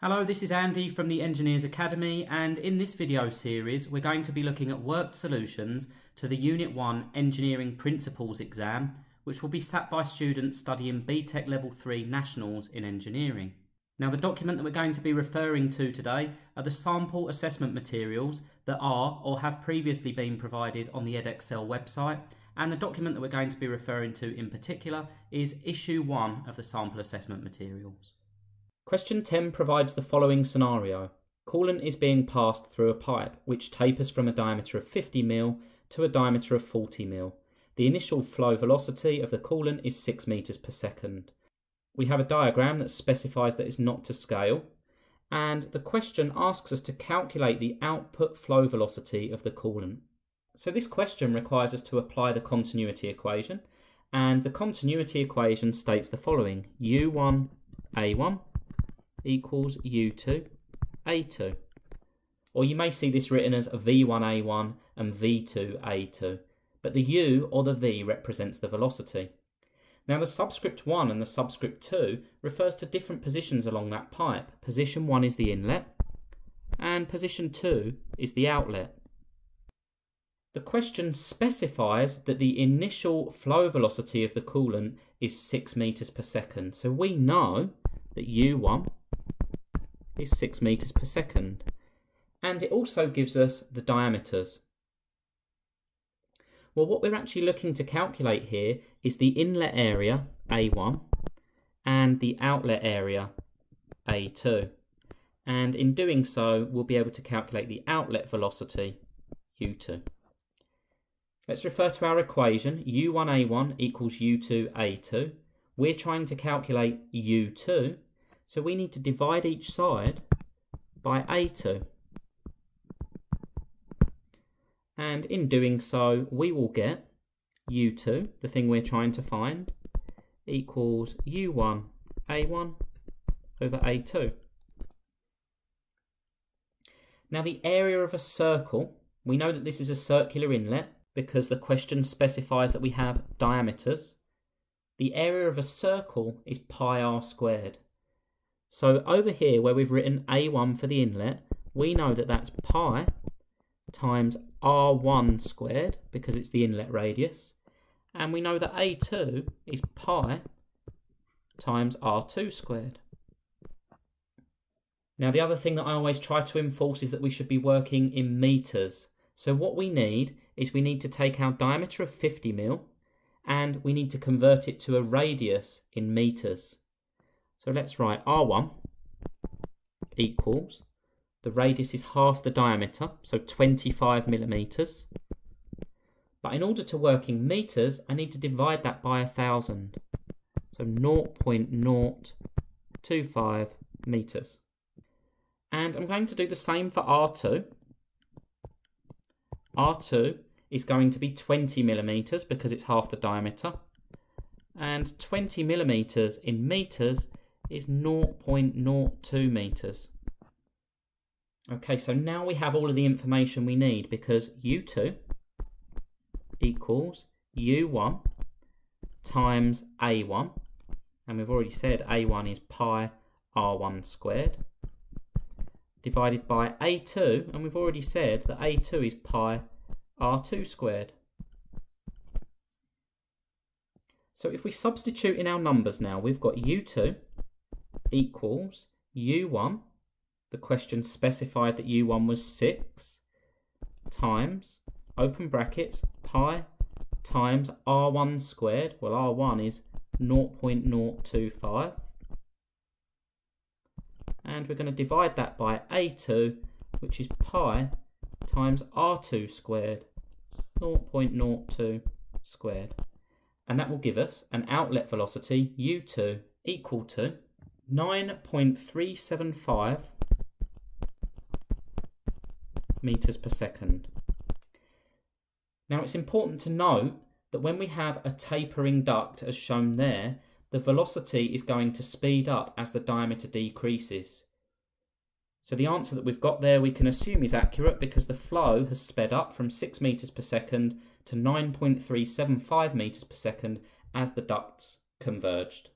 Hello, this is Andy from the Engineers Academy and in this video series we're going to be looking at worked solutions to the Unit 1 Engineering Principles exam which will be sat by students studying BTEC Level 3 Nationals in Engineering. Now the document that we're going to be referring to today are the sample assessment materials that are or have previously been provided on the Edexcel website and the document that we're going to be referring to in particular is issue 1 of the sample assessment materials. Question 10 provides the following scenario. Coolant is being passed through a pipe which tapers from a diameter of 50 mil to a diameter of 40 mil. The initial flow velocity of the coolant is 6 meters per second. We have a diagram that specifies that it's not to scale and the question asks us to calculate the output flow velocity of the coolant. So this question requires us to apply the continuity equation and the continuity equation states the following u1 a1 equals u2 a2 or you may see this written as v1a1 and v2a2 but the u or the v represents the velocity. Now the subscript 1 and the subscript 2 refers to different positions along that pipe. Position 1 is the inlet and position 2 is the outlet. The question specifies that the initial flow velocity of the coolant is 6 meters per second. So we know that U1 is 6 meters per second. And it also gives us the diameters. Well, what we're actually looking to calculate here is the inlet area, A1, and the outlet area, A2. And in doing so, we'll be able to calculate the outlet velocity, U2. Let's refer to our equation, u1a1 equals u2a2. We're trying to calculate u2, so we need to divide each side by a2. And in doing so, we will get u2, the thing we're trying to find, equals u1 a1 over a2. Now the area of a circle, we know that this is a circular inlet, because the question specifies that we have diameters. The area of a circle is pi r squared. So over here where we've written A1 for the inlet, we know that that's pi times R1 squared because it's the inlet radius. And we know that A2 is pi times R2 squared. Now the other thing that I always try to enforce is that we should be working in meters. So what we need is we need to take our diameter of 50 mil and we need to convert it to a radius in meters. So let's write R1 equals, the radius is half the diameter, so 25 millimeters. But in order to work in meters, I need to divide that by a thousand. So 0.025 meters. And I'm going to do the same for R2. R2 is going to be 20 millimeters because it's half the diameter. And 20 millimeters in meters is 0.02 meters. Okay, so now we have all of the information we need because U2 equals U1 times A1. And we've already said A1 is pi R1 squared divided by a2, and we've already said that a2 is pi r2 squared. So if we substitute in our numbers now, we've got u2 equals u1, the question specified that u1 was 6, times, open brackets, pi times r1 squared, well r1 is 0.025, and we're going to divide that by a2 which is pi times r2 squared. 0.02 squared. And that will give us an outlet velocity u2 equal to 9.375 meters per second. Now it's important to note that when we have a tapering duct as shown there, the velocity is going to speed up as the diameter decreases. So the answer that we've got there we can assume is accurate because the flow has sped up from 6 meters per second to 9.375 meters per second as the ducts converged.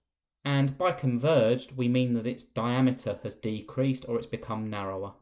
And by converged, we mean that its diameter has decreased or it's become narrower.